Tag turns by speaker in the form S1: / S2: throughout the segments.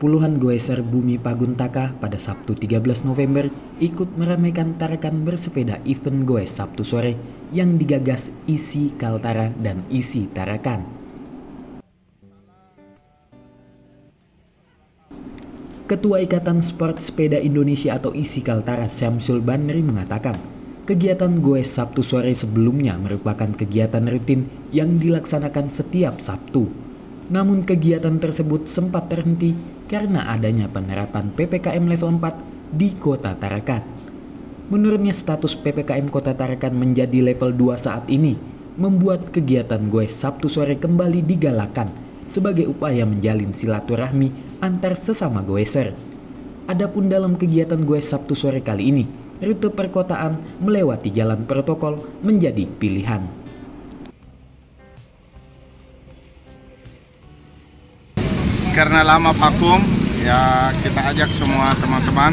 S1: Puluhan goeser Bumi Paguntaka pada Sabtu 13 November ikut meramaikan tarakan bersepeda event goes Sabtu sore yang digagas isi Kaltara dan isi Tarakan. Ketua Ikatan Sport Sepeda Indonesia atau ISI Kaltara Syamsul Banri mengatakan, kegiatan goes Sabtu sore sebelumnya merupakan kegiatan rutin yang dilaksanakan setiap Sabtu. Namun kegiatan tersebut sempat terhenti karena adanya penerapan PPKM level 4 di Kota Tarakan. Menurutnya status PPKM Kota Tarakan menjadi level 2 saat ini membuat kegiatan gue Sabtu sore kembali digalakan sebagai upaya menjalin silaturahmi antar sesama goeser. Adapun dalam kegiatan gue Sabtu sore kali ini, rute perkotaan melewati jalan protokol menjadi pilihan.
S2: Karena lama vakum ya kita ajak semua teman-teman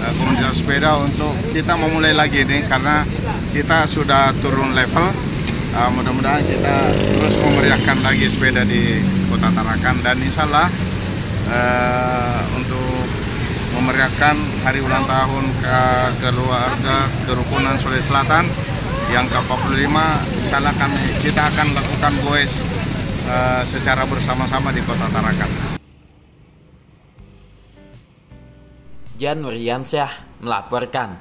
S2: uh, komunitas sepeda untuk kita memulai lagi nih karena kita sudah turun level. Uh, mudah-mudahan kita terus memeriahkan lagi sepeda di kota Tarakan. Dan insya Allah uh, untuk memeriahkan hari ulang tahun ke keluarga kerukunan Sulawesi Selatan yang ke-45 insya kami, kita akan lakukan goes uh, secara bersama-sama di kota Tarakan.
S3: Jan melaporkan.